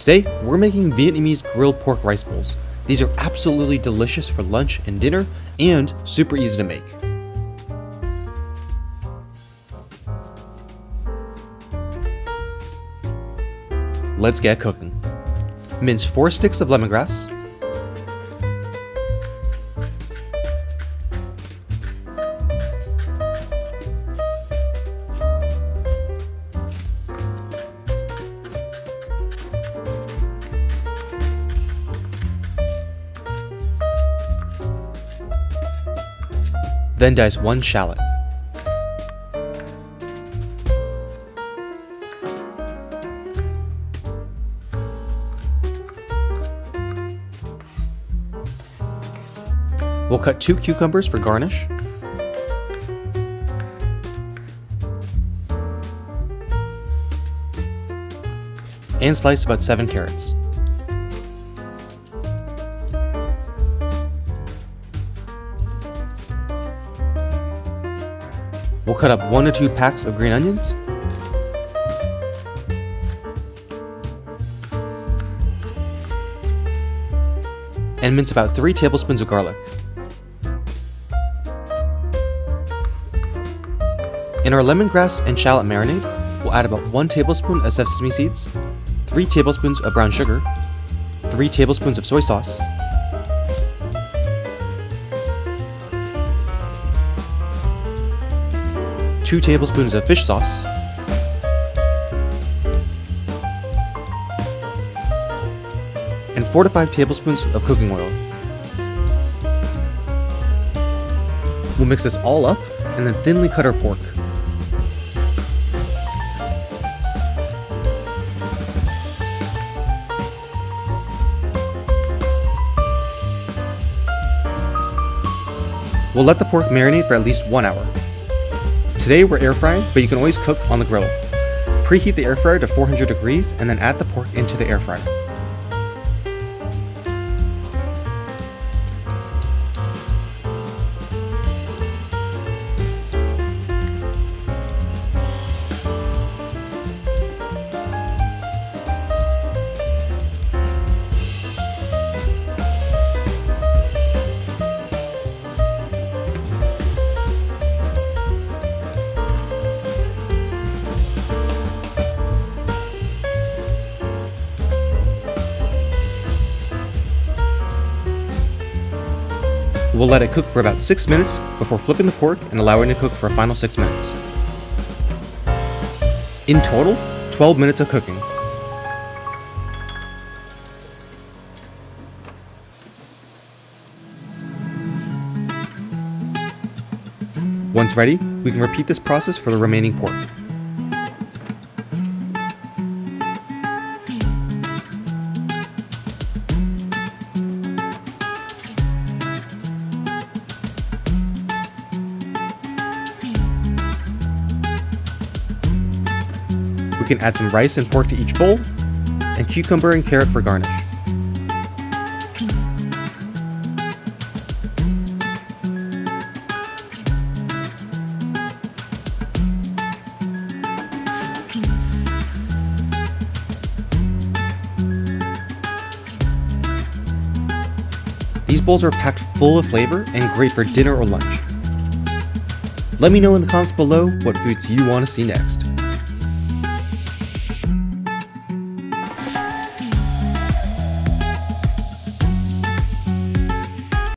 Today, we're making Vietnamese grilled pork rice bowls. These are absolutely delicious for lunch and dinner, and super easy to make. Let's get cooking. Mince 4 sticks of lemongrass, Then dice one shallot. We'll cut two cucumbers for garnish. And slice about 7 carrots. We'll cut up one or two packs of green onions. And mince about 3 tablespoons of garlic. In our lemongrass and shallot marinade, we'll add about 1 tablespoon of sesame seeds, 3 tablespoons of brown sugar, 3 tablespoons of soy sauce, 2 tablespoons of fish sauce, and 4 to 5 tablespoons of cooking oil. We'll mix this all up and then thinly cut our pork. We'll let the pork marinate for at least one hour. Today we're air frying, but you can always cook on the grill. Preheat the air fryer to 400 degrees and then add the pork into the air fryer. We'll let it cook for about 6 minutes before flipping the pork and allowing it to cook for a final 6 minutes. In total, 12 minutes of cooking. Once ready, we can repeat this process for the remaining pork. We can add some rice and pork to each bowl, and cucumber and carrot for garnish. These bowls are packed full of flavor and great for dinner or lunch. Let me know in the comments below what foods you want to see next.